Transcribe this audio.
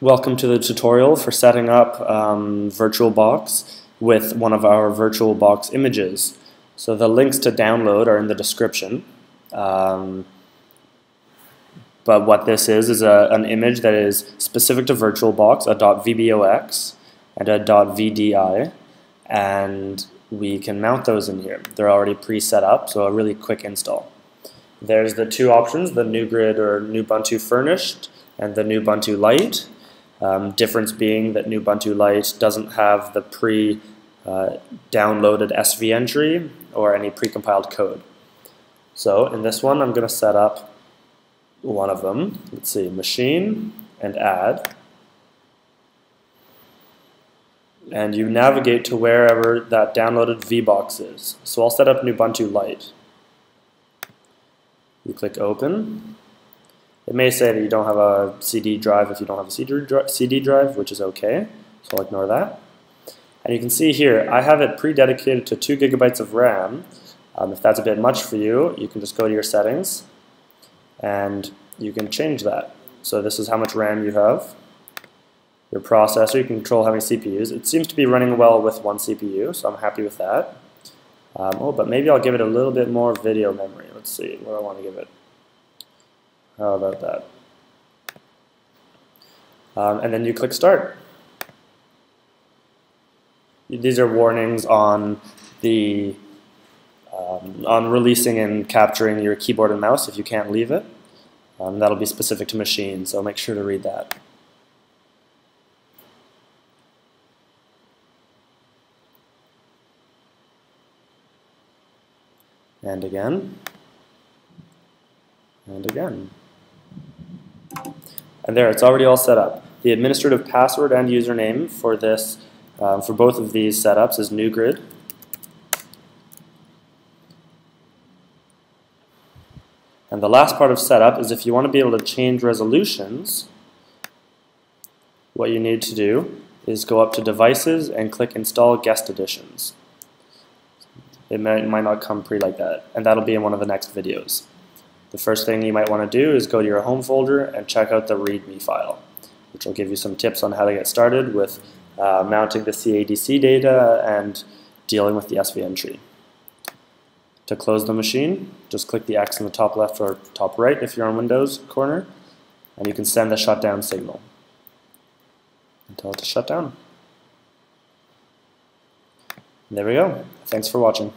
Welcome to the tutorial for setting up um, VirtualBox with one of our VirtualBox images. So the links to download are in the description. Um, but what this is is a, an image that is specific to VirtualBox, a .vbox and a .vdi, and we can mount those in here. They're already pre-set up, so a really quick install. There's the two options, the NuGrid or Nubuntu Furnished and the Nubuntu Lite. Um, difference being that Ubuntu Lite doesn't have the pre-downloaded SVN tree or any pre-compiled code. So in this one, I'm going to set up one of them. Let's see, machine and add. And you navigate to wherever that downloaded VBox is. So I'll set up Ubuntu Lite. You click open. It may say that you don't have a CD drive if you don't have a CD drive, which is okay, so I'll ignore that. And you can see here, I have it pre-dedicated to 2 gigabytes of RAM. Um, if that's a bit much for you, you can just go to your settings, and you can change that. So this is how much RAM you have. Your processor, you can control how many CPUs. It seems to be running well with one CPU, so I'm happy with that. Um, oh, but maybe I'll give it a little bit more video memory. Let's see, what I want to give it? How about that? Um, and then you click Start. These are warnings on the um, on releasing and capturing your keyboard and mouse if you can't leave it. Um, that'll be specific to machines, so make sure to read that. And again. And again. And there, it's already all set up. The administrative password and username for this, um, for both of these setups is NuGrid. And the last part of setup is if you want to be able to change resolutions, what you need to do is go up to Devices and click Install Guest Additions. It might, might not come pre like that, and that'll be in one of the next videos. The first thing you might want to do is go to your home folder and check out the README file, which will give you some tips on how to get started with uh, mounting the CADC data and dealing with the SVN tree. To close the machine, just click the X in the top left or top right if you're on Windows corner, and you can send the shutdown signal. And tell it to shut down. There we go. Thanks for watching.